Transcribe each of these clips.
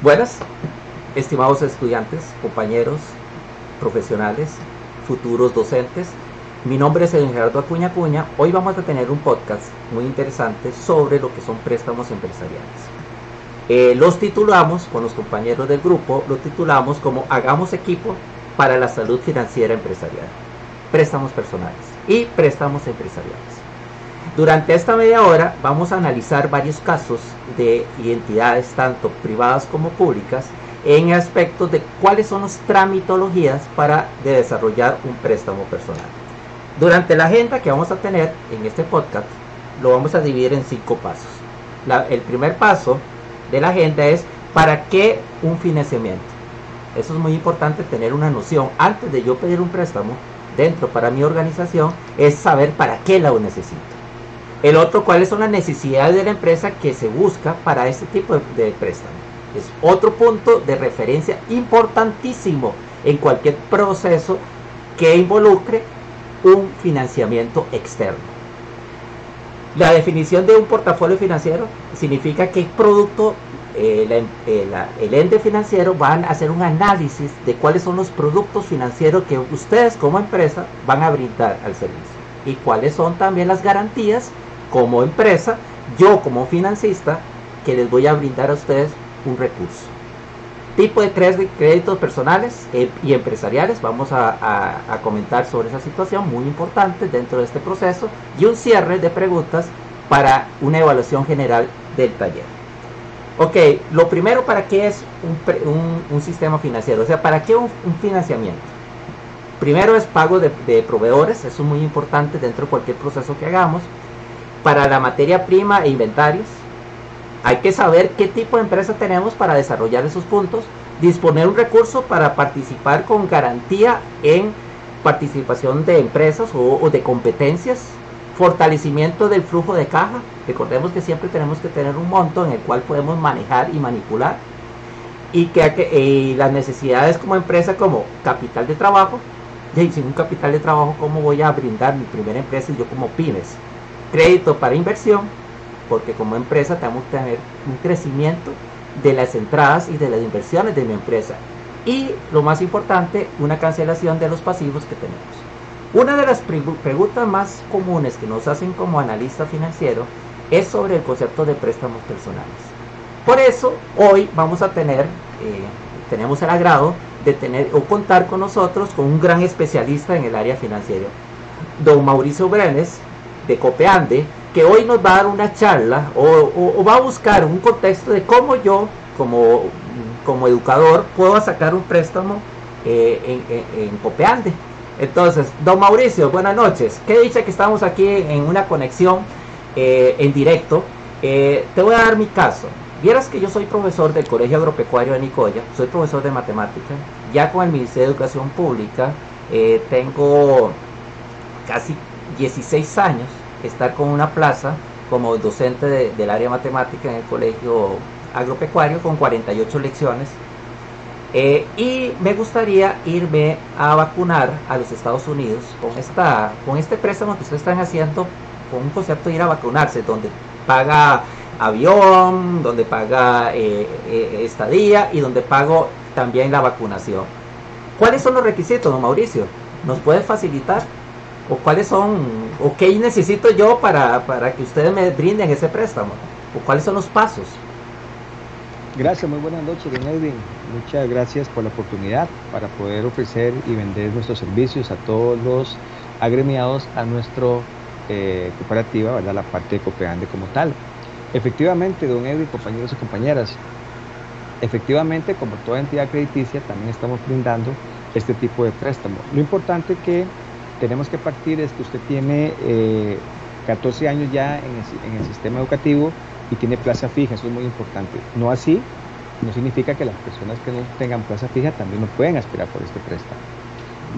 Buenas, estimados estudiantes, compañeros, profesionales, futuros docentes. Mi nombre es Gerardo Acuña Acuña. Hoy vamos a tener un podcast muy interesante sobre lo que son préstamos empresariales. Eh, los titulamos, con los compañeros del grupo, lo titulamos como Hagamos equipo para la salud financiera empresarial. Préstamos personales y préstamos empresariales. Durante esta media hora vamos a analizar varios casos de identidades, tanto privadas como públicas, en aspectos de cuáles son las tramitologías para desarrollar un préstamo personal. Durante la agenda que vamos a tener en este podcast, lo vamos a dividir en cinco pasos. el primer paso de la agenda es ¿para qué un financiamiento? Eso es muy importante tener una noción. Antes de yo pedir un préstamo dentro para mi organización, es saber para qué la necesito. El otro, cuáles son las necesidades de la empresa que se busca para este tipo de, préstamo. Es otro punto de referencia importantísimo en cualquier proceso que involucre un financiamiento externo. La definición de un portafolio financiero significa que el producto, eh, eh, el ente financiero van a hacer un análisis de cuáles son los productos financieros que ustedes como empresa van a brindar al servicio y cuáles son también las garantías como empresa, yo como financista, que les voy a brindar a ustedes un recurso. Tipo de créditos personales eh, y empresariales, vamos a, comentar sobre esa situación muy importante dentro de este proceso y un cierre de preguntas para una evaluación general del taller. Ok, lo primero, ¿para qué es un, sistema financiero? O sea, ¿para qué un, financiamiento? Primero es pago de, de, proveedores, eso es muy importante dentro de cualquier proceso que hagamos para la materia prima e inventarios. Hay que saber qué tipo de empresa tenemos para desarrollar esos puntos, disponer un recurso para participar con garantía en participación de empresas o, de competencias, fortalecimiento del flujo de caja. Recordemos que siempre tenemos que tener un monto en el cual podemos manejar y manipular. Y que, las necesidades como empresa, como capital de trabajo, sin un capital de trabajo, ¿cómo voy a brindar mi primera empresa y yo como pymes? Crédito para inversión, porque como empresa tenemos que tener un crecimiento de las entradas y de las inversiones de mi empresa. Y lo más importante, una cancelación de los pasivos que tenemos. Una de las preguntas más comunes que nos hacen como analista financiero es sobre el concepto de préstamos personales. Por eso, hoy vamos a tener, eh, tenemos el agrado de tener o contar con nosotros con un gran especialista en el área financiera, don Mauricio Brenes, de Copeande, que hoy nos va a dar una charla o, va a buscar un contexto de cómo yo, como, educador, puedo sacar un préstamo eh, en, Copeande. Entonces, don Mauricio, buenas noches. Qué dicha que estamos aquí en una conexión eh, en directo. Eh, te voy a dar mi caso. Vieras que yo soy profesor del Colegio Agropecuario de Nicoya, soy profesor de matemática, ya con el Ministerio de Educación Pública tengo casi 16 años estar con una plaza como docente del área matemática en el colegio agropecuario con 48 lecciones. Eh, y me gustaría irme a vacunar a los Estados Unidos con, esta, con este préstamo que ustedes están haciendo, con un concepto de ir a vacunarse, donde paga avión, donde paga eh, eh, estadía y donde pago también la vacunación. ¿Cuáles son los requisitos, don Mauricio? ¿Nos puede facilitar? O cuáles son, o qué necesito yo para, que ustedes me brinden ese préstamo, o cuáles son los pasos. Gracias, muy buenas noches, don Edwin. Muchas gracias por la oportunidad para poder ofrecer y vender nuestros servicios a todos los agremiados a nuestra eh, cooperativa, ¿verdad? la parte de Copeande como tal. Efectivamente, don Edwin, compañeros y compañeras, efectivamente, como toda entidad crediticia, también estamos brindando este tipo de préstamo. Lo importante que tenemos que partir es que usted tiene 14 eh, años ya en el, sistema educativo y tiene plaza fija, eso es muy importante. No así, no significa que las personas que no tengan plaza fija también no pueden aspirar por este préstamo.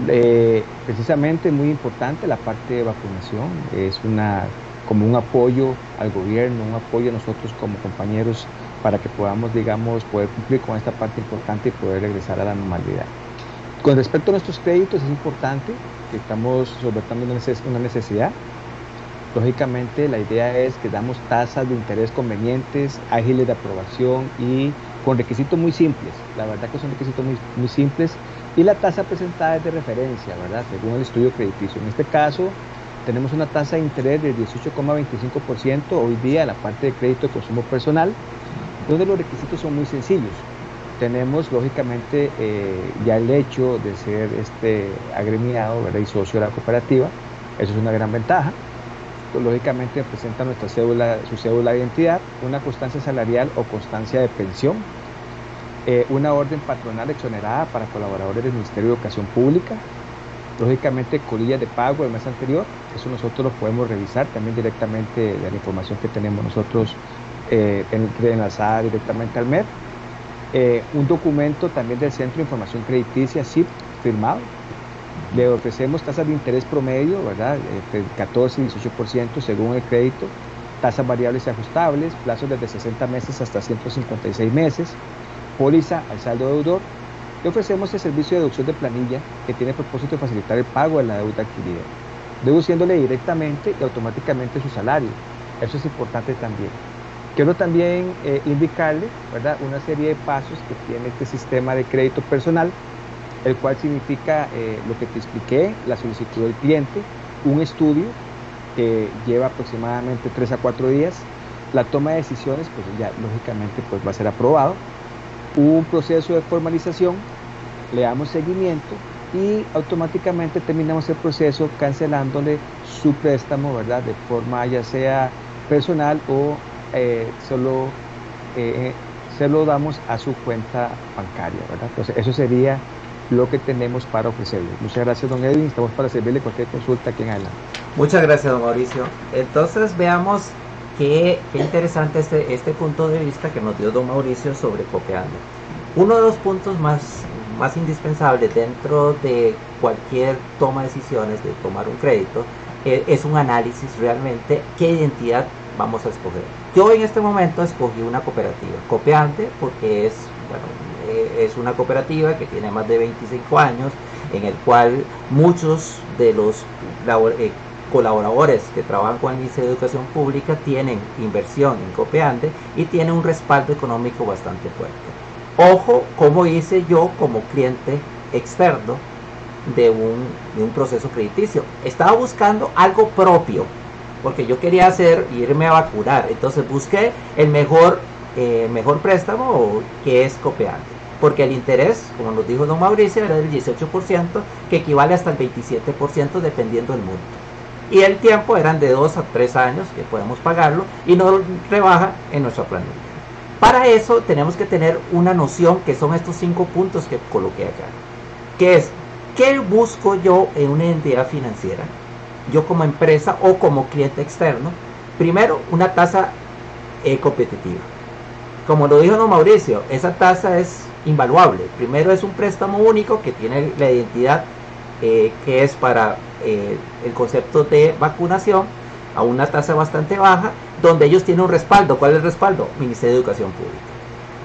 Eh, precisamente muy importante la parte de vacunación, es una como un apoyo al gobierno, un apoyo a nosotros como compañeros para que podamos, digamos, poder cumplir con esta parte importante y poder regresar a la normalidad. Con respecto a nuestros créditos, es importante que estamos solventando una necesidad. Lógicamente, la idea es que damos tasas de interés convenientes, ágiles de aprobación y con requisitos muy simples, la verdad que son requisitos muy, muy simples, y la tasa presentada es de referencia, ¿verdad? Según el estudio crediticio. En este caso, tenemos una tasa de interés del 18,25% hoy día en la parte de crédito de consumo personal, donde los requisitos son muy sencillos. Tenemos, lógicamente, eh, ya el hecho de ser este agremiado y socio de la cooperativa, eso es una gran ventaja. Pues, lógicamente presenta nuestra cédula, su cédula de identidad, una constancia salarial o constancia de pensión, eh, una orden patronal exonerada para colaboradores del Ministerio de Educación Pública, lógicamente colillas de pago del mes anterior, eso nosotros lo podemos revisar también directamente de la información que tenemos nosotros eh, enlazada directamente al MED. Eh, un documento también del Centro de Información Crediticia, CIP, firmado. Le ofrecemos tasas de interés promedio, ¿verdad? Eh, 14 y 18% según el crédito, tasas variables y ajustables, plazos desde 60 meses hasta 156 meses, póliza al saldo deudor. Le ofrecemos el servicio de deducción de planilla que tiene el propósito de facilitar el pago de la deuda adquirida, deduciéndole directamente y automáticamente su salario. Eso es importante también. Quiero también eh, indicarle ¿verdad? una serie de pasos que tiene este sistema de crédito personal, el cual significa eh, lo que te expliqué, la solicitud del cliente, un estudio que lleva aproximadamente 3 a 4 días, la toma de decisiones, pues ya lógicamente pues va a ser aprobado, un proceso de formalización, le damos seguimiento y automáticamente terminamos el proceso cancelándole su préstamo, ¿verdad? De forma ya sea personal o eh, solo eh, se lo damos a su cuenta bancaria, ¿verdad? Entonces, eso sería lo que tenemos para ofrecerle. Muchas gracias, don Edwin. Estamos para servirle cualquier consulta aquí en adelante. Muchas gracias, don Mauricio. Entonces, veamos qué, qué interesante este, este punto de vista que nos dio don Mauricio sobre Copeando. Uno de los puntos más, más indispensables dentro de cualquier toma de decisiones de tomar un crédito eh, es un análisis realmente qué identidad vamos a escoger. Yo en este momento escogí una cooperativa, copiante, porque es, bueno, eh, es una cooperativa que tiene más de 25 años, en el cual muchos de los eh, colaboradores que trabajan con el Ministerio de Educación Pública tienen inversión en Copiante y tienen un respaldo económico bastante fuerte. Ojo, como hice yo como cliente externo de un, de un proceso crediticio. Estaba buscando algo propio, porque yo quería hacer, irme a vacunar. Entonces busqué el mejor, eh, mejor préstamo que es copiante. Porque el interés, como nos dijo don Mauricio, era del 18%, que equivale hasta el 27% dependiendo del monto. Y el tiempo eran de 2 a 3 años que podemos pagarlo y no rebaja en nuestra planilla. Para eso tenemos que tener una noción que son estos cinco puntos que coloqué acá. Que es, ¿qué busco yo en una entidad financiera? Yo como empresa o como cliente externo, primero una tasa eh, competitiva. Como lo dijo don Mauricio, esa tasa es invaluable. Primero es un préstamo único que tiene la identidad eh, que es para eh, el concepto de vacunación a una tasa bastante baja, donde ellos tienen un respaldo. ¿Cuál es el respaldo? Ministerio de Educación Pública.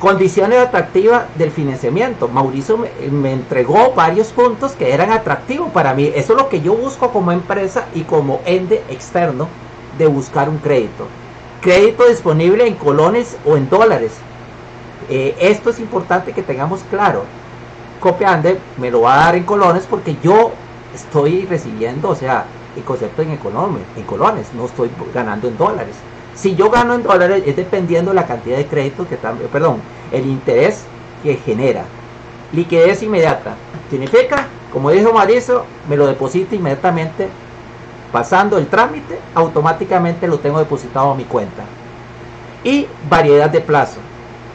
Condiciones atractivas del financiamiento. Mauricio me, entregó varios puntos que eran atractivos para mí. Eso es lo que yo busco como empresa y como ende externo de buscar un crédito. Crédito disponible en colones o en dólares. Eh, esto es importante que tengamos claro. Copiande me lo va a dar en colones porque yo estoy recibiendo, o sea, el concepto en, en colones, no estoy ganando en dólares. Si yo gano en dólares es dependiendo de la cantidad de crédito que también, perdón, el interés que genera. Liquidez inmediata. Significa, como dijo Mauricio, me lo deposita inmediatamente pasando el trámite, automáticamente lo tengo depositado a mi cuenta. Y variedad de plazo.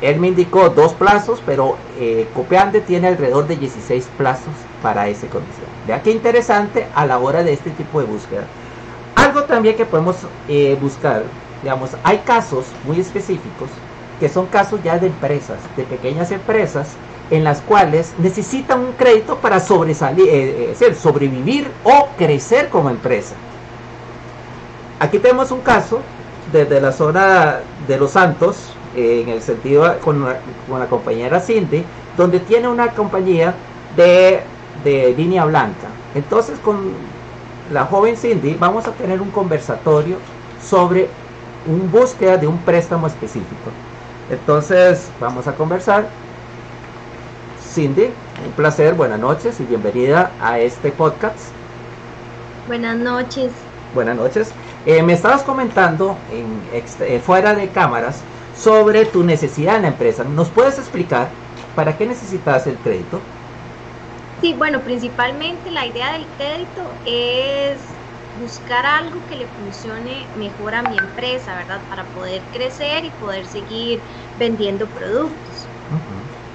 Él me indicó dos plazos, pero eh, tiene alrededor de 16 plazos para esa condición. Vea qué interesante a la hora de este tipo de búsqueda. Algo también que podemos eh, buscar Digamos, hay casos muy específicos que son casos ya de empresas, de pequeñas empresas, en las cuales necesitan un crédito para sobresalir, eh, eh sobrevivir o crecer como empresa. Aquí tenemos un caso desde la zona de Los Santos, en el sentido con, con, la compañera Cindy, donde tiene una compañía de, de línea blanca. Entonces con la joven Cindy vamos a tener un conversatorio sobre un búsqueda de un préstamo específico. Entonces, vamos a conversar. Cindy, un placer, buenas noches y bienvenida a este podcast. Buenas noches. Buenas noches. Eh, me estabas comentando en, eh, fuera de cámaras sobre tu necesidad en la empresa. ¿Nos puedes explicar para qué necesitas el crédito? Sí, bueno, principalmente la idea del crédito es buscar algo que le funcione mejor a mi empresa, ¿verdad? Para poder crecer y poder seguir vendiendo productos.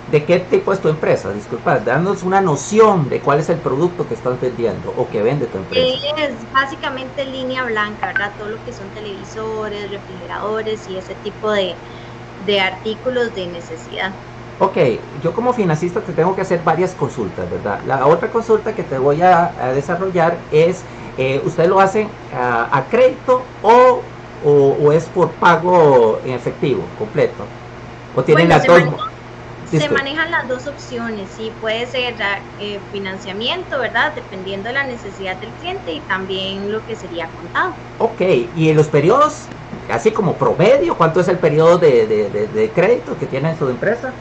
¿De qué tipo es tu empresa? Disculpa, danos una noción de cuál es el producto que estás vendiendo o que vende tu empresa. Es básicamente línea blanca, ¿verdad? Todo lo que son televisores, refrigeradores y ese tipo de, de artículos de necesidad. Ok, yo como financista te tengo que hacer varias consultas, ¿verdad? La otra consulta que te voy a, desarrollar es, eh, ¿usted lo hace a, crédito o, o, es por pago en efectivo completo? ¿O tienen las dos? Se manejan las dos opciones, sí, puede ser eh, financiamiento, ¿verdad? Dependiendo de la necesidad del cliente y también lo que sería contado. Ok, y en los periodos, así como promedio, ¿cuánto es el periodo de, de, crédito que tiene su empresa?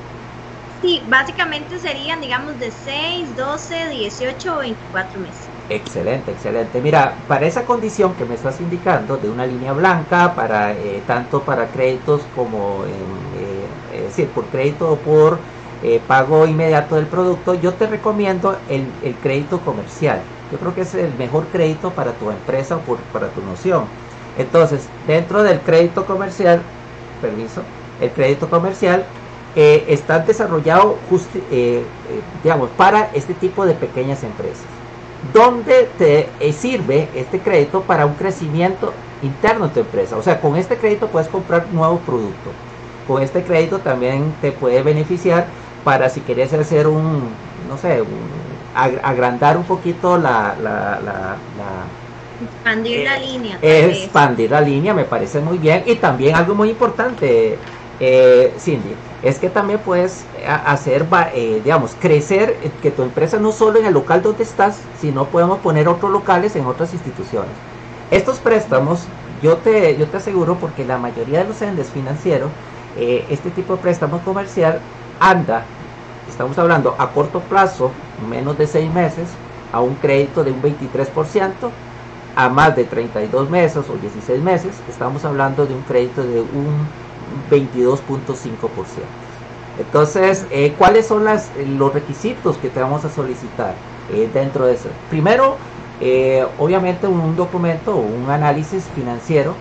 Sí, básicamente serían, digamos, de 6, 12, 18 o 24 meses. Excelente, excelente. Mira, para esa condición que me estás indicando de una línea blanca, para eh, tanto para créditos como eh, es decir, por crédito o por eh, pago inmediato del producto, yo te recomiendo el, crédito comercial. Yo creo que es el mejor crédito para tu empresa o para tu noción. Entonces, dentro del crédito comercial, permiso, el crédito comercial está desarrollado, digamos, para este tipo de pequeñas empresas donde te eh, sirve este crédito para un crecimiento interno de tu empresa. O sea, con este crédito puedes comprar nuevos productos. Con este crédito también te puede beneficiar para si quieres hacer un, no sé, agrandar un poquito la... la, expandir la eh, línea. Expandir la línea, me parece muy bien. Y también algo muy importante, eh, Cindy, es que también puedes eh, hacer, eh, digamos, crecer que tu empresa no solo en el local donde estás, sino podemos poner otros locales en otras instituciones. Estos préstamos, yo te, yo te aseguro, porque la mayoría de los endes financieros, este tipo de préstamo comercial anda, estamos hablando a corto plazo, menos de seis meses, a un crédito de un 23%, a más de 32 meses o 16 meses, estamos hablando de un crédito de un 22.5%. Entonces, eh, ¿cuáles son las, los requisitos que te vamos a solicitar eh, dentro de eso? Primero, eh, obviamente un documento o un análisis financiero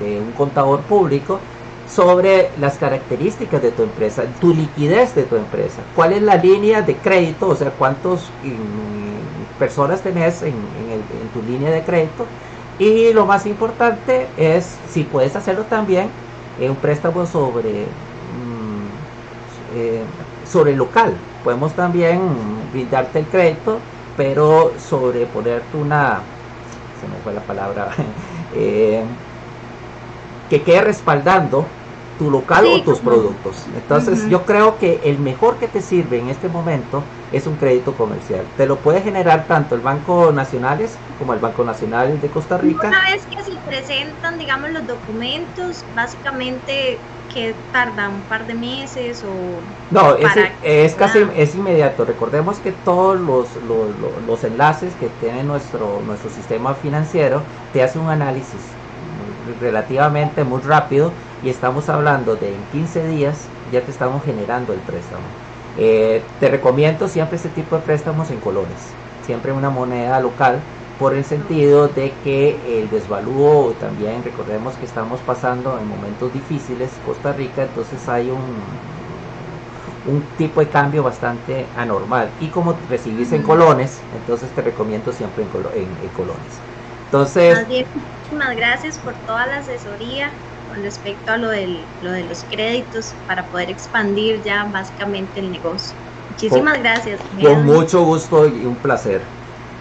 de un contador público sobre las características de tu empresa, tu liquidez de tu empresa, cuál es la línea de crédito, o sea, cuántas personas tenés en, en tu línea de crédito. Y lo más importante es si puedes hacerlo también un préstamo sobre, mm, eh, sobre local. Podemos también brindarte el crédito, pero sobre ponerte una, se me fue la palabra, eh, que quede respaldando tu local o tus productos. Entonces yo creo que el mejor que te sirve en este momento es un crédito comercial. Te lo puede generar tanto el Banco Nacionales como el Banco Nacional de Costa Rica. Una vez que se presentan, digamos, los documentos, básicamente que tarda un par de meses o no es, casi es inmediato recordemos que todos los, los, los, enlaces que tiene nuestro nuestro sistema financiero te hace un análisis relativamente muy rápido y estamos hablando de en 15 días ya te estamos generando el préstamo. Eh, te recomiendo siempre este tipo de préstamos en colones, siempre una moneda local, por el sentido de que el desvalúo también, recordemos que estamos pasando en momentos difíciles Costa Rica, entonces hay un, un tipo de cambio bastante anormal. Y como recibís en colones, entonces te recomiendo siempre en, en, colones. Entonces... Muchísimas gracias por toda la asesoría con respecto a lo, del, lo de los créditos para poder expandir ya básicamente el negocio. Muchísimas gracias. Con mucho gusto y un placer.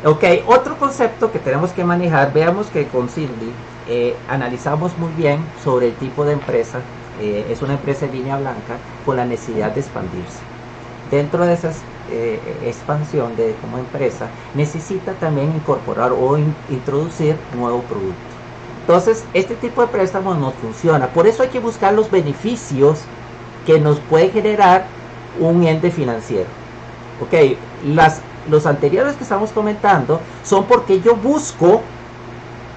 Ok, otro concepto que tenemos que manejar, veamos que con Cindy eh, analizamos muy bien sobre el tipo de empresa, eh, es una empresa en línea blanca con la necesidad de expandirse. Dentro de esa eh, expansión de como empresa, necesita también incorporar o introducir nuevo producto. Entonces, este tipo de préstamos no funciona. Por eso hay que buscar los beneficios que nos puede generar un ente financiero. Ok, los anteriores que estamos comentando son porque yo busco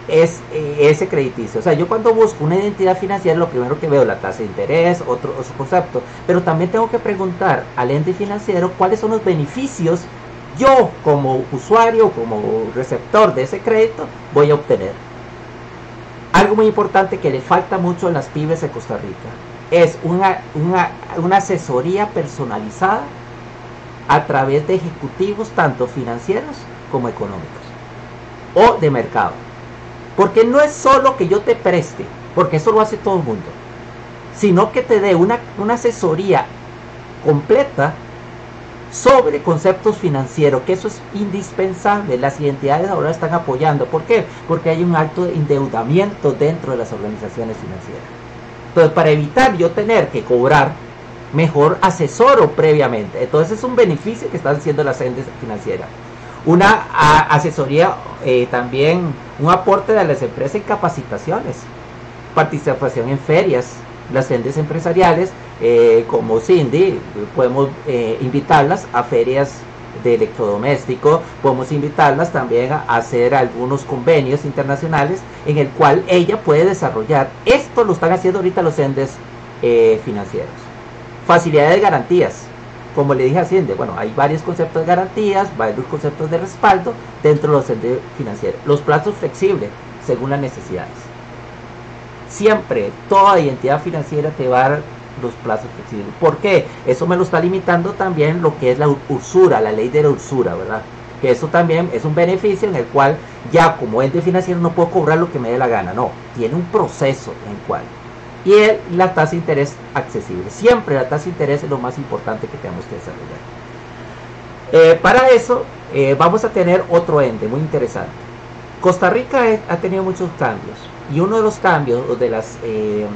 es eh, ese crediticio. O sea, yo cuando busco una identidad financiera, lo primero que veo la tasa de interés, otro, otro concepto, pero también tengo que preguntar al ente financiero cuáles son los beneficios yo como usuario, como receptor de ese crédito, voy a obtener. Algo muy importante que le falta mucho en las pymes de Costa Rica es una, una, una asesoría personalizada a través de ejecutivos tanto financieros como económicos o de mercado. Porque no es solo que yo te preste, porque eso lo hace todo el mundo, sino que te dé una, una asesoría completa sobre conceptos financieros, que eso es indispensable. Las identidades ahora están apoyando. ¿Por qué? Porque hay un alto endeudamiento dentro de las organizaciones financieras. Entonces, para evitar yo tener que cobrar, mejor asesoro previamente. Entonces, es un beneficio que están haciendo las entes financieras. Una asesoría eh, también, un aporte de las empresas en capacitaciones, participación en ferias, las entes empresariales eh, como Cindy, podemos eh, invitarlas a ferias de electrodoméstico, podemos invitarlas también a hacer algunos convenios internacionales en el cual ella puede desarrollar. Esto lo están haciendo ahorita los entes eh, financieros. Facilidades de garantías. Como le dije a Cindy, bueno, hay varios conceptos de garantías, varios conceptos de respaldo dentro de los entes financieros. Los plazos flexibles, según las necesidades. Siempre, toda identidad financiera te va a dar los plazos flexibles. ¿Por qué? Eso me lo está limitando también lo que es la usura, la ley de la usura, ¿verdad? Que eso también es un beneficio en el cual ya como ente financiero no puedo cobrar lo que me dé la gana, no, tiene un proceso en el cual. Y la tasa de interés accesible. Siempre la tasa de interés es lo más importante que tenemos que desarrollar. Eh, para eso eh, vamos a tener otro ente muy interesante. Costa Rica ha tenido muchos cambios y uno de los cambios de las eh,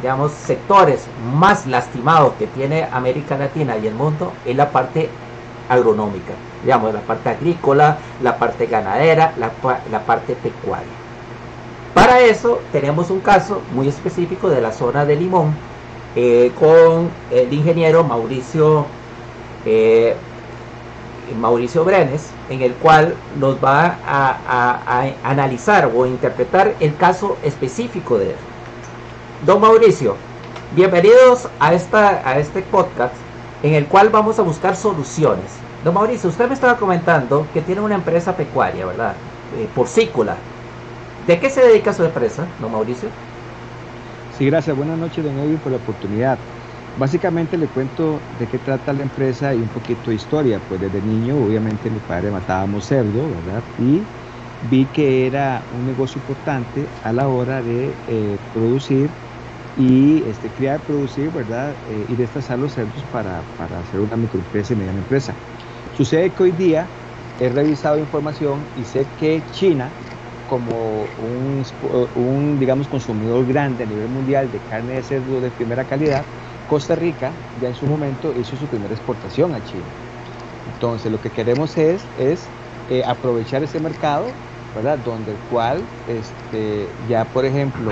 digamos, sectores más lastimados que tiene América Latina y el mundo es la parte agronómica, digamos, la parte agrícola, la parte ganadera, la, la parte pecuaria. Para eso tenemos un caso muy específico de la zona de Limón eh, con el ingeniero Mauricio eh, Mauricio Brenes, en el cual nos va a, analizar o interpretar el caso específico de él. Don Mauricio, bienvenidos a, esta, a este podcast en el cual vamos a buscar soluciones. Don Mauricio, usted me estaba comentando que tiene una empresa pecuaria, ¿verdad? Eh, porcícola. ¿De qué se dedica su empresa, don Mauricio? Sí, gracias. Buenas noches, don Edwin, por la oportunidad. Básicamente le cuento de qué trata la empresa y un poquito de historia. Pues desde niño, obviamente, mi padre matábamos cerdo, ¿verdad? Y vi que era un negocio importante a la hora de eh, producir y este, criar, producir, ¿verdad? Eh, y destazar los cerdos para, para hacer una microempresa y mediana empresa. Sucede que hoy día he revisado información y sé que China, como un, un, digamos, consumidor grande a nivel mundial de carne de cerdo de primera calidad, Costa Rica ya en su momento hizo su primera exportación a China. Entonces lo que queremos es, es eh, aprovechar ese mercado, ¿verdad? Donde el cual este, ya, por ejemplo,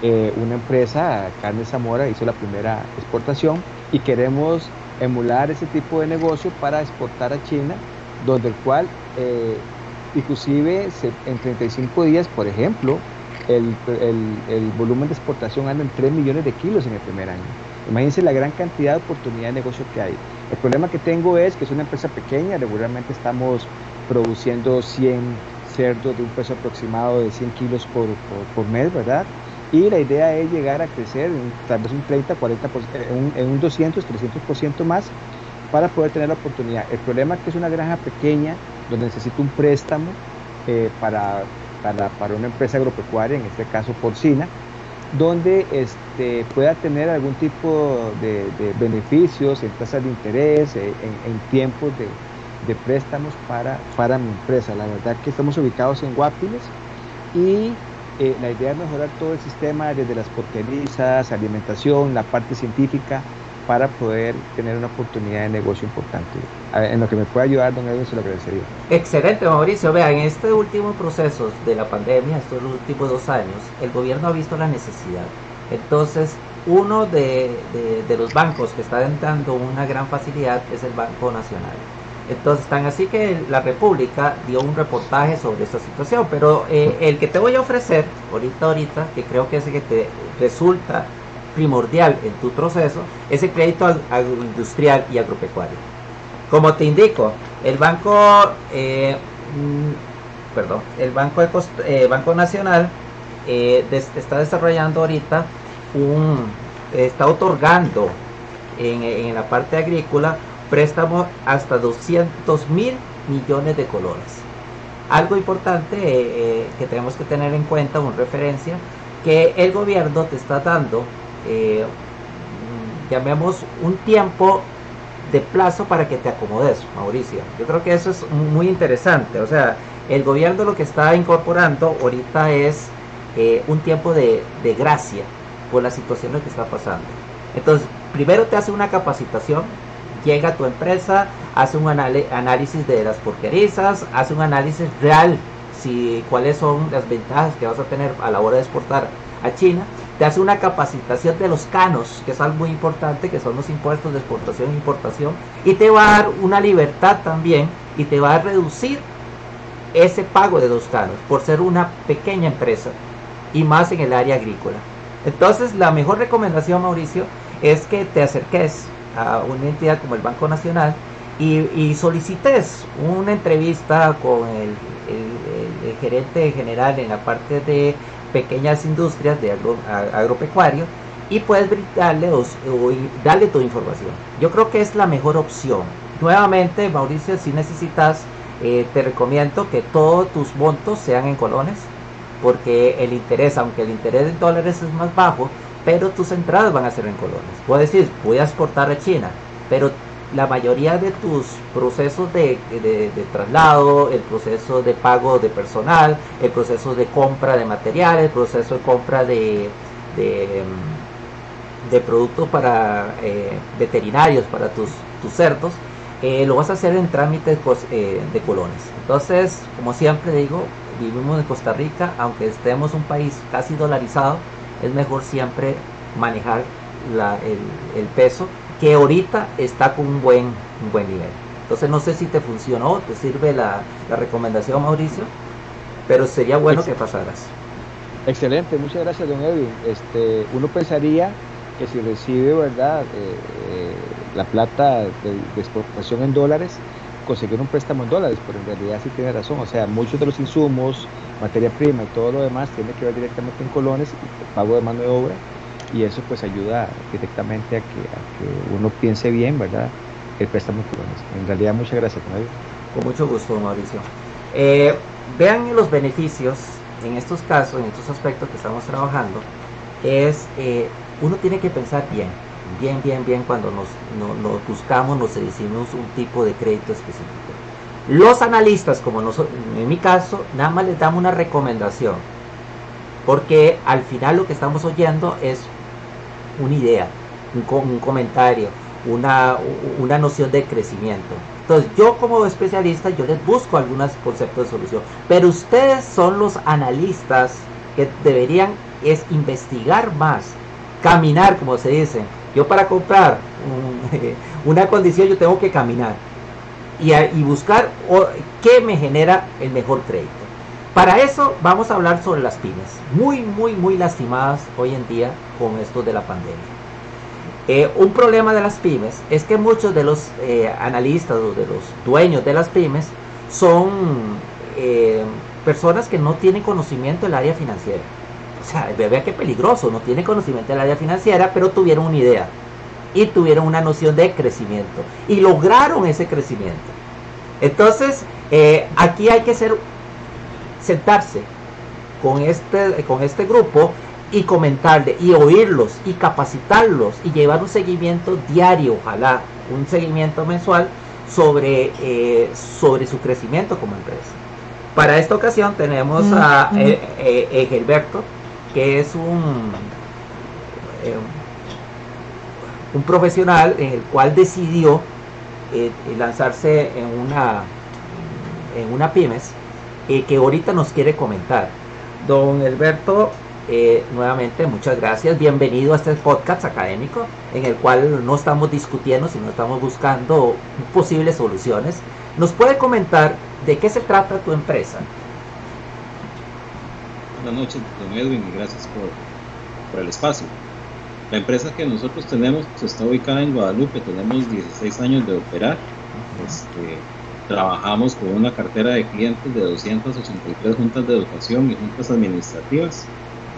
eh, una empresa, Carne Zamora, hizo la primera exportación y queremos emular ese tipo de negocio para exportar a China, donde el cual eh, inclusive en 35 días, por ejemplo, el, el, volumen de exportación anda en 3 millones de kilos en el primer año. Imagínense la gran cantidad de oportunidad de negocio que hay. El problema que tengo es que es una empresa pequeña, regularmente estamos produciendo 100 cerdos de un peso aproximado de 100 kilos por, por mes, ¿verdad? y la idea es llegar a crecer tal vez un 30, 40%, en un, 200, 300% más para poder tener la oportunidad. El problema es que es una granja pequeña donde necesito un préstamo eh, para, para, una empresa agropecuaria, en este caso porcina, donde este, pueda tener algún tipo de, beneficios en tasas de interés, eh, en, tiempos de, préstamos para, para mi empresa. La verdad que estamos ubicados en Guapiles y eh, la idea es mejorar todo el sistema desde las porterizas, alimentación, la parte científica, para poder tener una oportunidad de negocio importante. En lo que me pueda ayudar, don Edwin, se lo agradecería. Excelente, Mauricio. Vea, en este último proceso de la pandemia, estos últimos dos años, el gobierno ha visto la necesidad. Entonces, uno de, los bancos que está dando una gran facilidad es el Banco Nacional. Entonces, tan así que la República dio un reportaje sobre esta situación, pero eh, el que te voy a ofrecer ahorita, ahorita, que creo que es el que te resulta primordial en tu proceso, es el crédito agroindustrial y agropecuario. Como te indico, el banco, eh, mm, perdón, el banco, eh, banco Nacional está desarrollando ahorita un, está otorgando en, en la parte agrícola préstamos hasta 200 mil millones de colones. Algo importante eh, eh, que tenemos que tener en cuenta, una referencia, que el gobierno te está dando, eh, llamemos un tiempo de plazo para que te acomodes, Mauricio. Yo creo que eso es muy interesante. O sea, el gobierno lo que está incorporando ahorita es un tiempo de, de gracia por la situación que está pasando. Entonces, primero te hace una capacitación llega a tu empresa, hace un análisis de las porquerizas, hace un análisis real, si cuáles son las ventajas que vas a tener a la hora de exportar a China, te hace una capacitación de los canos, que es algo muy importante, que son los impuestos de exportación e importación, y te va a dar una libertad también y te va a reducir ese pago de los canos por ser una pequeña empresa y más en el área agrícola. Entonces, la mejor recomendación, Mauricio, es que te acerques a una entidad como el Banco Nacional y, solicites una entrevista con el, gerente general en la parte de pequeñas industrias de agropecuario y puedes brindarle o, darle tu información. Yo creo que es la mejor opción. Nuevamente, Mauricio, si necesitas, eh, te recomiendo que todos tus montos sean en colones, porque el interés, aunque el interés en dólares es más bajo, pero tus entradas van a ser en colones. Puedes decir, voy a exportar a China, pero la mayoría de tus procesos de, traslado, el proceso de pago de personal, el proceso de compra de materiales, el proceso de compra de, de, productos para eh, veterinarios, para tus, tus cerdos, eh, lo vas a hacer en trámites pues, eh, de colones. Entonces, como siempre digo, vivimos en Costa Rica, aunque estemos un país casi dolarizado, es mejor siempre manejar el, peso que ahorita está con un buen, un buen nivel. Entonces no sé si te funcionó, te sirve la, recomendación Mauricio, pero sería bueno que pasaras. Excelente, muchas gracias don Edwin. Este, uno pensaría que si recibe verdad eh, eh, la plata de, de, exportación en dólares, conseguir un préstamo en dólares, pero en realidad sí tiene razón. O sea, muchos de los insumos, materia prima y todo lo demás tiene que ver directamente en colones, pago de mano de obra, y eso pues ayuda directamente a que, uno piense bien, ¿verdad? El préstamo en colones. En realidad, muchas gracias, Mauricio. Con mucho gusto, Mauricio. Eh, vean los beneficios en estos casos, en estos aspectos que estamos trabajando, es eh, uno tiene que pensar bien, bien, bien, bien cuando nos, buscamos, nos decimos un tipo de crédito específico. Los analistas, como en mi caso, nada más les damos una recomendación, porque al final lo que estamos oyendo es una idea, un, comentario, una, una noción de crecimiento. Entonces yo como especialista yo les busco algunos conceptos de solución, pero ustedes son los analistas que deberían es investigar más, caminar como se dice. Yo para comprar una condición yo tengo que caminar y, buscar qué me genera el mejor crédito. Para eso vamos a hablar sobre las pymes, muy, muy, muy lastimadas hoy en día con esto de la pandemia. Eh, un problema de las pymes es que muchos de los eh, analistas o de los dueños de las pymes son eh, personas que no tienen conocimiento del área financiera. O sea, vea qué peligroso, no tiene conocimiento del área financiera, pero tuvieron una idea y tuvieron una noción de crecimiento y lograron ese crecimiento. Entonces, aquí hay que ser, sentarse con este, con este grupo y comentarle y oírlos y capacitarlos y llevar un seguimiento diario, ojalá un seguimiento mensual sobre, eh, sobre su crecimiento como empresa. Para esta ocasión tenemos a eh, Gilberto, que es un, un profesional en el cual decidió eh, eh, lanzarse en una, en una pymes eh, que ahorita nos quiere comentar. Don Alberto, eh, nuevamente muchas gracias. Bienvenido a este podcast académico en el cual no estamos discutiendo, sino estamos buscando posibles soluciones. ¿Nos puede comentar de qué se trata tu empresa? Buenas noches, don Edwin, y gracias por, por el espacio. La empresa que nosotros tenemos está ubicada en Guadalupe, tenemos 16 años de operar. Este, trabajamos con una cartera de clientes de 283 juntas de educación y juntas administrativas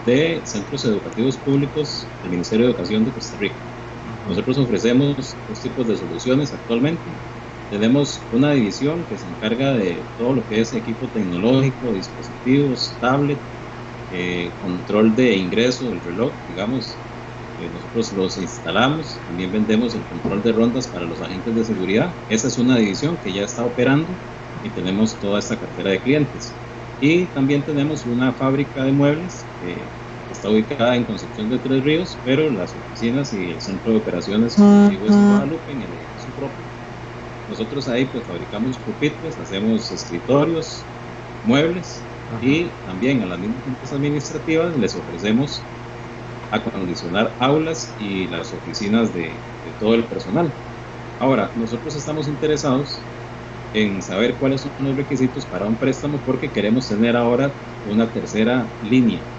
de centros educativos públicos del Ministerio de Educación de Costa Rica. Nosotros ofrecemos dos tipos de soluciones actualmente. Tenemos una división que se encarga de todo lo que es equipo tecnológico, dispositivos, tablet, eh, control de ingreso del reloj, digamos, nosotros los instalamos, también vendemos el control de rondas para los agentes de seguridad. Esa es una división que ya está operando y tenemos toda esta cartera de clientes. Y también tenemos una fábrica de muebles que está ubicada en Concepción de Tres Ríos, pero las oficinas y el centro de operaciones es en Guadalupe, en el edificio propio. Nosotros ahí pues fabricamos pupitres, hacemos escritorios, muebles y también a las mismas juntas administrativas les ofrecemos acondicionar aulas y las oficinas de, de todo el personal. Ahora, nosotros estamos interesados en saber cuáles son los requisitos para un préstamo porque queremos tener ahora una tercera línea.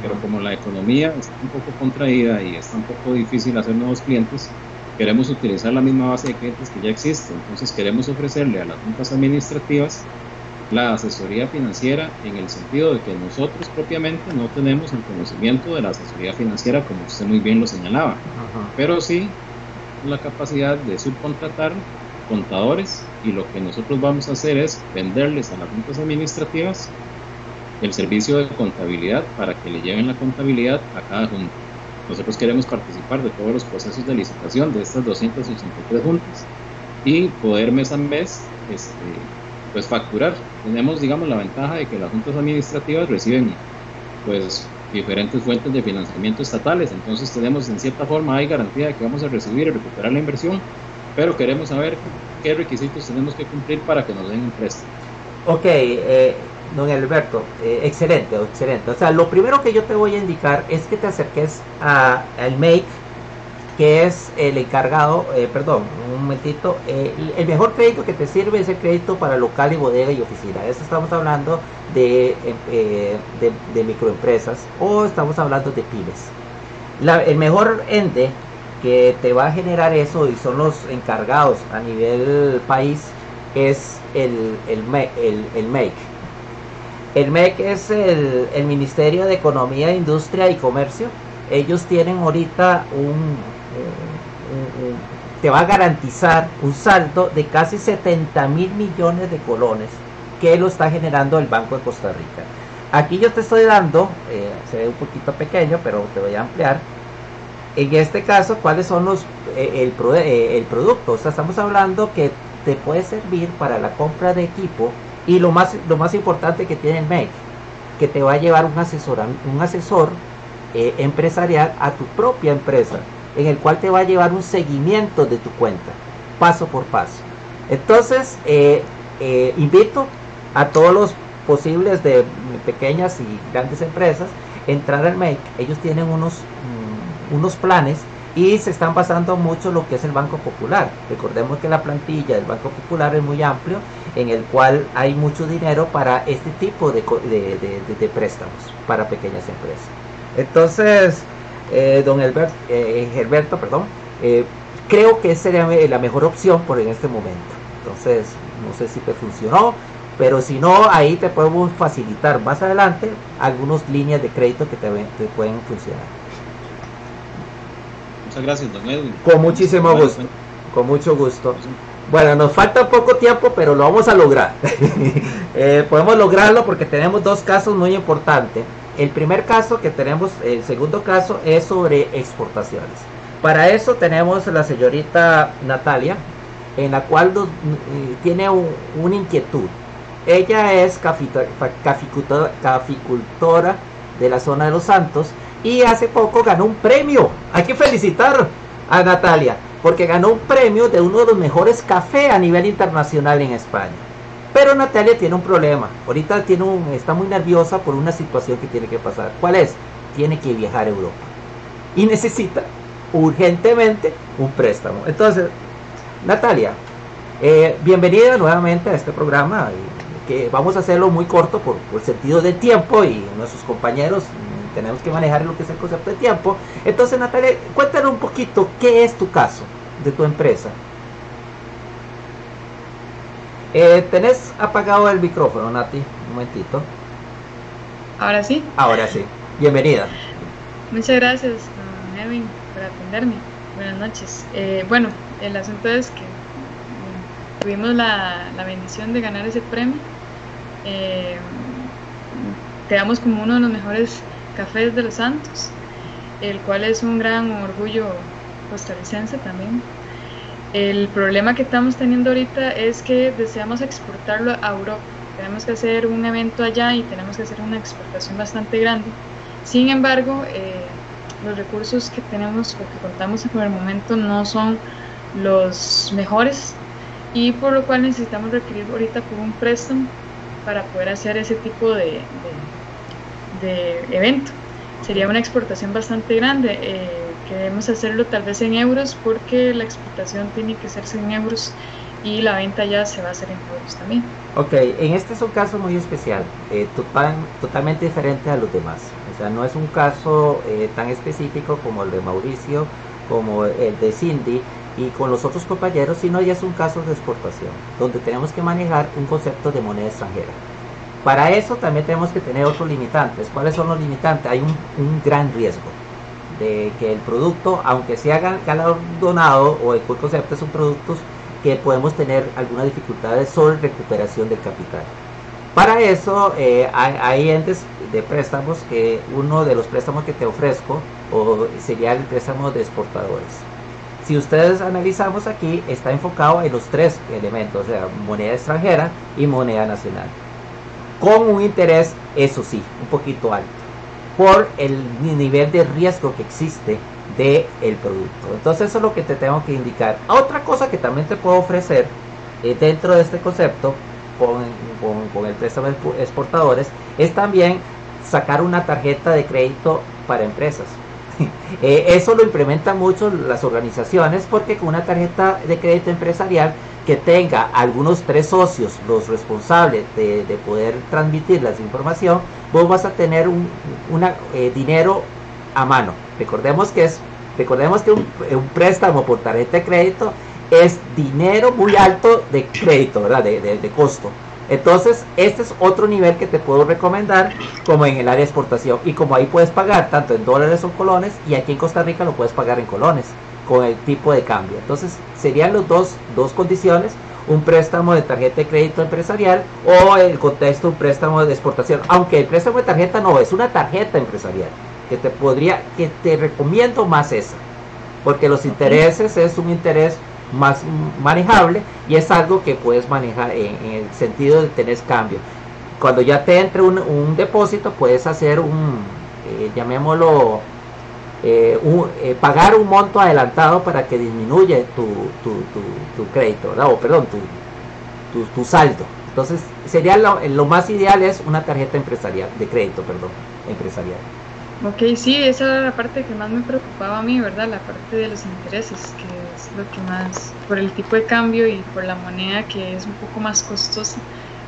Pero como la economía está un poco contraída y está un poco difícil hacer nuevos clientes, queremos utilizar la misma base de clientes que ya existe. Entonces queremos ofrecerle a las juntas administrativas la asesoría financiera en el sentido de que nosotros propiamente no tenemos el conocimiento de la asesoría financiera como usted muy bien lo señalaba, pero sí la capacidad de subcontratar contadores y lo que nosotros vamos a hacer es venderles a las juntas administrativas el servicio de contabilidad para que le lleven la contabilidad a cada junta. Nosotros queremos participar de todos los procesos de licitación de estas 283 juntas y poder mes a mes este, pues facturar. Tenemos, digamos, la ventaja de que las juntas administrativas reciben pues diferentes fuentes de financiamiento estatales, entonces tenemos en cierta forma hay garantía de que vamos a recibir y recuperar la inversión, pero queremos saber qué requisitos tenemos que cumplir para que nos den un préstamo. Ok, eh, don Alberto, eh, excelente, excelente. O sea, lo primero que yo te voy a indicar es que te acerques a, al MAKE que es el encargado, eh, perdón, un momentito, eh, el mejor crédito que te sirve es el crédito para local y bodega y oficina. Eso estamos hablando de, eh, de, microempresas o estamos hablando de pymes. el mejor ende que te va a generar eso y son los encargados a nivel país es el, el, el, el MEC. El MEC es el Ministerio de Economía, Industria y Comercio. Ellos tienen ahorita un, te va a garantizar un saldo de casi 70 mil millones de colones que lo está generando el Banco de Costa Rica. Aquí yo te estoy dando, eh, se ve un poquito pequeño, pero te voy a ampliar. En este caso, ¿cuáles son los eh, el, eh, producto? O sea, estamos hablando que te puede servir para la compra de equipo y lo más, lo más importante que tiene el MEC, que te va a llevar un asesor, un asesor empresarial a tu propia empresa en el cual te va a llevar un seguimiento de tu cuenta, paso por paso. Entonces, eh, eh, invito a todos los posibles de pequeñas y grandes empresas entrar al MEC. Ellos tienen unos, mm, unos planes y se están basando mucho lo que es el Banco Popular. Recordemos que la plantilla del Banco Popular es muy amplio, en el cual hay mucho dinero para este tipo de, de préstamos para pequeñas empresas. Entonces, eh, don Herbert, eh, Herberto, perdón, eh, creo que sería la mejor opción por en este momento. Entonces, no sé si te funcionó, pero si no, ahí te podemos facilitar más adelante algunas líneas de crédito que te, pueden funcionar. Muchas gracias, don Edwin. Con muchísimo gusto. Con mucho gusto. Bueno, nos falta poco tiempo, pero lo vamos a lograr. podemos lograrlo porque tenemos dos casos muy importantes. El primer caso que tenemos, el segundo caso es sobre exportaciones. Para eso tenemos la señorita Natalia, en la cual eh, tiene una inquietud. Ella es caficultora, de la zona de los Santos y hace poco ganó un premio. Hay que felicitar a Natalia porque ganó un premio de uno de los mejores cafés a nivel internacional en España. Pero Natalia tiene un problema. Ahorita tiene un, está muy nerviosa por una situación que tiene que pasar. ¿Cuál es? tiene que viajar a Europa y necesita urgentemente un préstamo. Entonces, Natalia, eh, bienvenida nuevamente a este programa, que vamos a hacerlo muy corto por, por sentido de tiempo y nuestros compañeros mm, tenemos que manejar lo que es el concepto de tiempo. Entonces, Natalia, cuéntanos un poquito qué es tu caso de tu empresa. Eh, ¿Tenés apagado el micrófono, Nati? Un momentito. Ahora sí. Ahora sí. Bienvenida. Muchas gracias, Edwin, por atenderme. Buenas noches. Eh, bueno, el asunto es que tuvimos la, bendición de ganar ese premio. Eh, quedamos como uno de los mejores cafés de los Santos, el cual es un gran orgullo costarricense también. El problema que estamos teniendo ahorita es que deseamos exportarlo a Europa. Tenemos que hacer un evento allá y tenemos que hacer una exportación bastante grande. Sin embargo, eh, los recursos que tenemos o que contamos por el momento no son los mejores y por lo cual necesitamos requerir ahorita por un préstamo para poder hacer ese tipo de, de, evento. Sería una exportación bastante grande. Eh, Queremos hacerlo tal vez en euros porque la exportación tiene que ser en euros y la venta ya se va a hacer en euros también. Ok, en este es un caso muy especial, eh, total, totalmente diferente a los demás. O sea, no es un caso eh, tan específico como el de Mauricio, como el de Cindy y con los otros compañeros, sino ya es un caso de exportación, donde tenemos que manejar un concepto de moneda extranjera. Para eso también tenemos que tener otros limitantes. ¿Cuáles son los limitantes? Hay un, un gran riesgo de que el producto, aunque sea galardonado o el concepto son productos que podemos tener algunas dificultades sobre recuperación del capital. Para eso eh, hay, entes de préstamos que uno de los préstamos que te ofrezco o sería el préstamo de exportadores. Si ustedes analizamos aquí, está enfocado en los tres elementos, o sea, moneda extranjera y moneda nacional. Con un interés, eso sí, un poquito alto por el nivel de riesgo que existe de el producto. Entonces eso es lo que te tengo que indicar. Otra cosa que también te puedo ofrecer eh, dentro de este concepto con, con, el préstamo de exportadores es también sacar una tarjeta de crédito para empresas. Eh, eso lo implementan mucho las organizaciones porque con una tarjeta de crédito empresarial que tenga algunos tres socios, los responsables de, poder transmitir la información, vos vas a tener un eh, dinero a mano. Recordemos que es, recordemos que un, préstamo por tarjeta de crédito es dinero muy alto de crédito, ¿verdad? De, de, costo. Entonces, este es otro nivel que te puedo recomendar como en el área de exportación. Y como ahí puedes pagar tanto en dólares o colones, y aquí en Costa Rica lo puedes pagar en colones con el tipo de cambio. Entonces, serían los dos, dos condiciones, un préstamo de tarjeta de crédito empresarial o el contexto un préstamo de exportación. Aunque el préstamo de tarjeta no, es una tarjeta empresarial que te podría, que te recomiendo más esa, porque los intereses es un interés más manejable y es algo que puedes manejar en, el sentido de tener cambio. Cuando ya te entre un, depósito, puedes hacer un, eh, llamémoslo, eh, eh, pagar un monto adelantado para que disminuya tu, tu, crédito, o perdón, tu, tu, saldo. Entonces, sería lo, más ideal es una tarjeta empresarial, de crédito, perdón, empresarial. Ok, sí, esa era la parte que más me preocupaba a mí, ¿verdad? La parte de los intereses, que es lo que más, por el tipo de cambio y por la moneda que es un poco más costosa,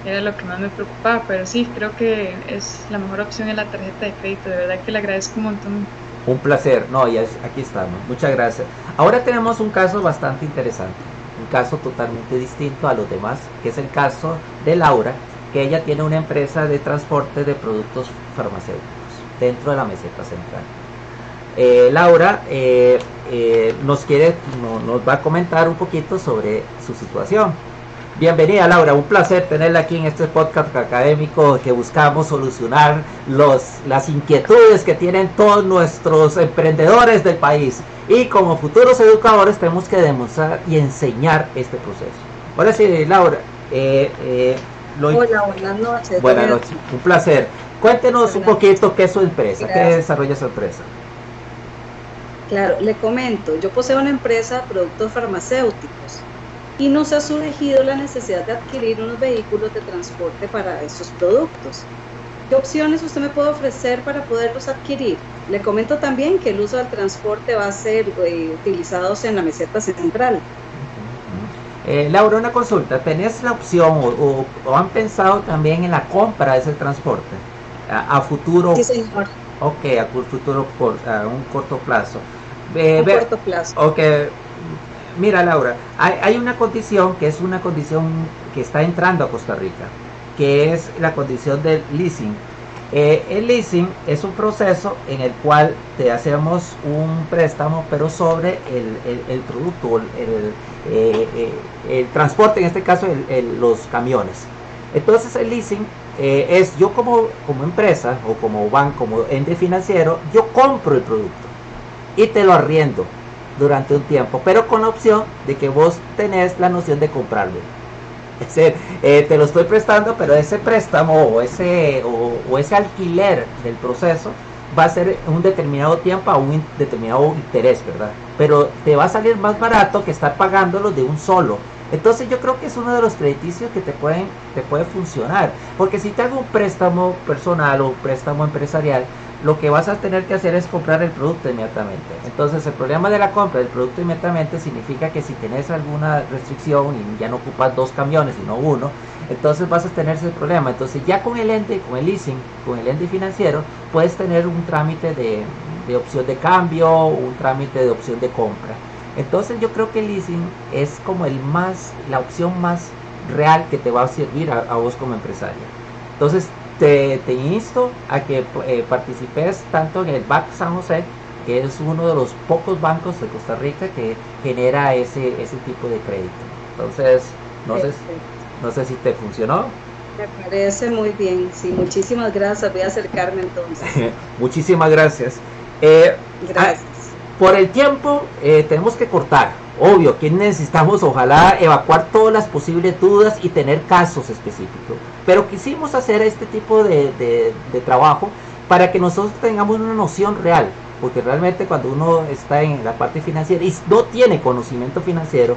era lo que más me preocupaba, pero sí, creo que es la mejor opción es la tarjeta de crédito, de verdad que le agradezco un montón un placer. No, ya aquí estamos. Muchas gracias. Ahora tenemos un caso bastante interesante. Un caso totalmente distinto a los demás, que es el caso de Laura, que ella tiene una empresa de transporte de productos farmacéuticos dentro de la meseta central. Eh, Laura eh, eh, nos quiere, nos va a comentar un poquito sobre su situación. Bienvenida Laura, un placer tenerla aquí en este podcast académico que buscamos solucionar los, las inquietudes que tienen todos nuestros emprendedores del país. Y como futuros educadores tenemos que demostrar y enseñar este proceso. Ahora sí, Laura. Eh, eh, Hola, buenas noches. Buenas noches, un placer. Cuéntenos un poquito qué es su empresa, qué desarrolla su empresa. Claro, le comento, yo poseo una empresa de productos farmacéuticos y nos ha surgido la necesidad de adquirir unos vehículos de transporte para esos productos. ¿Qué opciones usted me puede ofrecer para poderlos adquirir? Le comento también que el uso del transporte va a ser eh, utilizado en la meseta central. Eh, Laura, una consulta. ¿Tenés la opción o, han pensado también en la compra de ese transporte a, futuro? Sí, señor. Ok, a futuro, por, a un corto plazo. un corto plazo. Ok, mira Laura, hay, una condición que es una condición que está entrando a Costa Rica, que es la condición del leasing. Eh, el leasing es un proceso en el cual te hacemos un préstamo, pero sobre el, producto, el, eh, eh, el, transporte, en este caso los camiones. Entonces el leasing es yo como, como empresa o como banco, como ente financiero, yo compro el producto y te lo arriendo durante un tiempo, pero con la opción de que vos tenés la noción de comprarlo. Ese, eh, te lo estoy prestando, pero ese préstamo o ese, o, ese alquiler del proceso va a ser un determinado tiempo a un determinado interés, ¿verdad? Pero te va a salir más barato que estar pagándolo de un solo. Entonces yo creo que es uno de los crediticios que te pueden te puede funcionar, porque si te hago un préstamo personal o un préstamo empresarial, lo que vas a tener que hacer es comprar el producto inmediatamente. Entonces el problema de la compra del producto inmediatamente significa que si tienes alguna restricción y ya no ocupas dos camiones sino uno, entonces vas a tener ese problema. Entonces ya con el ente, con el leasing, con el ente financiero, puedes tener un trámite de, opción de cambio, un trámite de opción de compra. Entonces yo creo que el leasing es como el más, la opción más real que te va a servir a, a vos como empresario. Entonces te, insto a que eh, participes tanto en el BAC San José, que es uno de los pocos bancos de Costa Rica que genera ese, ese tipo de crédito. Entonces, no sé, no sé si te funcionó. Me parece muy bien, sí, muchísimas gracias, voy a acercarme entonces. muchísimas gracias. Eh, gracias. Ah, por el tiempo eh, tenemos que cortar, obvio, que necesitamos ojalá evacuar todas las posibles dudas y tener casos específicos. Pero quisimos hacer este tipo de, trabajo para que nosotros tengamos una noción real, porque realmente cuando uno está en la parte financiera y no tiene conocimiento financiero,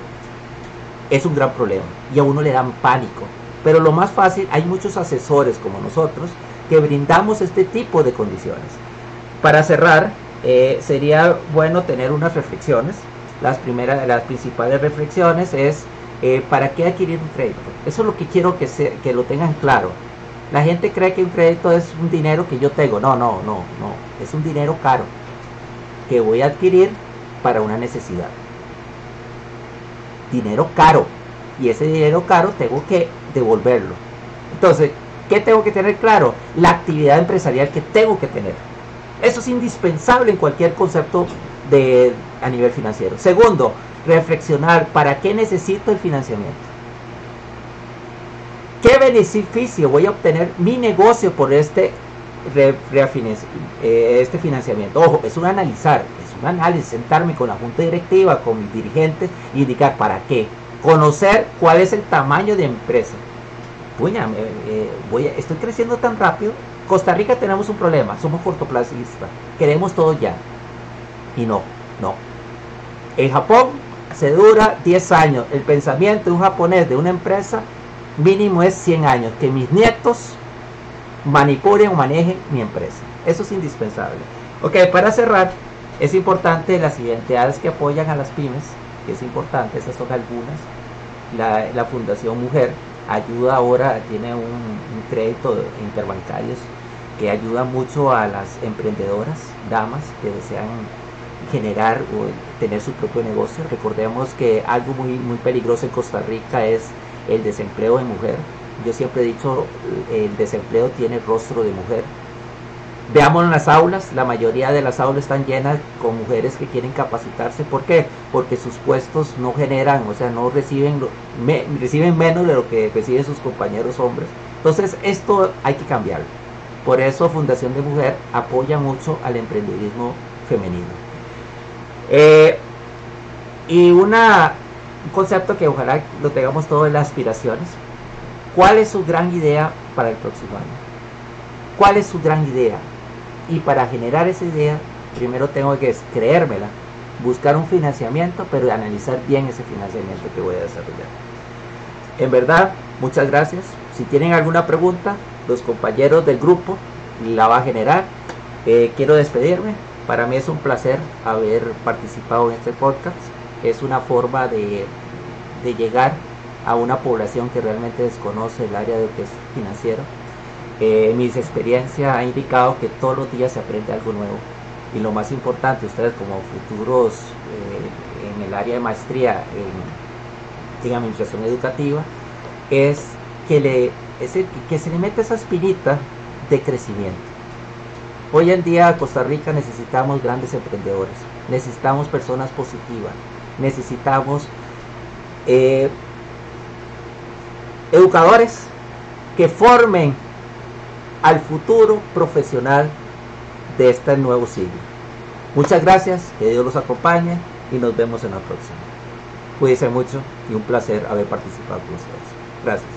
es un gran problema y a uno le dan pánico. Pero lo más fácil, hay muchos asesores como nosotros que brindamos este tipo de condiciones. Para cerrar, eh, sería bueno tener unas reflexiones. Las primeras, las principales reflexiones es eh, ¿para qué adquirir un crédito? Eso es lo que quiero que, se, que lo tengan claro. La gente cree que un crédito es un dinero que yo tengo. No, no, no, no. Es un dinero caro que voy a adquirir para una necesidad. Dinero caro. Y ese dinero caro tengo que devolverlo. Entonces, ¿qué tengo que tener claro? La actividad empresarial que tengo que tener. Eso es indispensable en cualquier concepto de, a nivel financiero. Segundo, reflexionar para qué necesito el financiamiento. ¿Qué beneficio voy a obtener mi negocio por este, eh, este financiamiento? Ojo, es un analizar, es un análisis, sentarme con la junta directiva, con mis dirigentes y indicar para qué. Conocer cuál es el tamaño de empresa. Puña, voy estoy creciendo tan rápido. Costa Rica tenemos un problema, somos cortoplacistas, queremos todo ya. Y no, no. En Japón se dura 10 años. El pensamiento de un japonés de una empresa mínimo es 100 años. Que mis nietos manipulen o manejen mi empresa. Eso es indispensable. Ok, para cerrar, es importante las identidades que apoyan a las pymes, que es importante, esas son algunas. La, Fundación Mujer ayuda ahora, tiene un, un crédito interbancarios que ayuda mucho a las emprendedoras, damas que desean generar o tener su propio negocio. Recordemos que algo muy, muy peligroso en Costa Rica es el desempleo de mujer. Yo siempre he dicho, el desempleo tiene rostro de mujer. Veamos en las aulas, la mayoría de las aulas están llenas con mujeres que quieren capacitarse. ¿Por qué? Porque sus puestos no generan, o sea, no reciben, reciben menos de lo que reciben sus compañeros hombres. Entonces, esto hay que cambiarlo. Por eso Fundación de Mujer apoya mucho al emprendedurismo femenino. Eh, y una, un concepto que ojalá lo tengamos todo en las aspiraciones. ¿Cuál es su gran idea para el próximo año? ¿Cuál es su gran idea? Y para generar esa idea, primero tengo que creérmela, buscar un financiamiento, pero analizar bien ese financiamiento que voy a desarrollar. En verdad, muchas gracias. Si tienen alguna pregunta, los compañeros del grupo la va a generar. Eh, quiero despedirme. Para mí es un placer haber participado en este podcast. Es una forma de, de llegar a una población que realmente desconoce el área de es financiero. Eh, mis experiencias han indicado que todos los días se aprende algo nuevo. Y lo más importante, ustedes como futuros eh, en el área de maestría en, administración educativa, es que, le, es que se le mete esa espinita de crecimiento. Hoy en día en Costa Rica necesitamos grandes emprendedores, necesitamos personas positivas, necesitamos eh, educadores que formen al futuro profesional de este nuevo siglo. Muchas gracias, que Dios los acompañe y nos vemos en la próxima. Cuídense mucho y un placer haber participado con ustedes. Gracias.